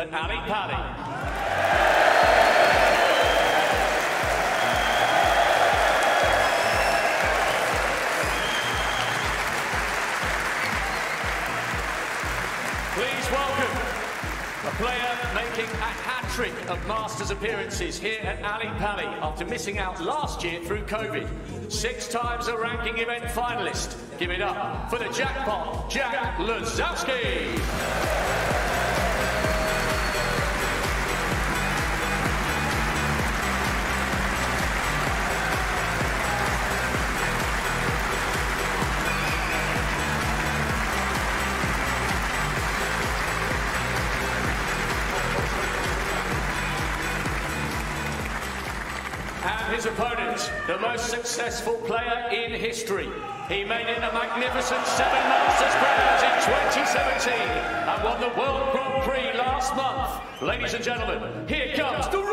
Ali Pali. Please welcome a player making a hat-trick of Masters appearances here at Ali Pali after missing out last year through COVID. Six times a ranking event finalist. Give it up for the jackpot, Jack Lisowski. And his opponent, the most successful player in history. He made it a magnificent seven Masters Grand in 2017 and won the World Grand Prix last month. Ladies and gentlemen, here comes the.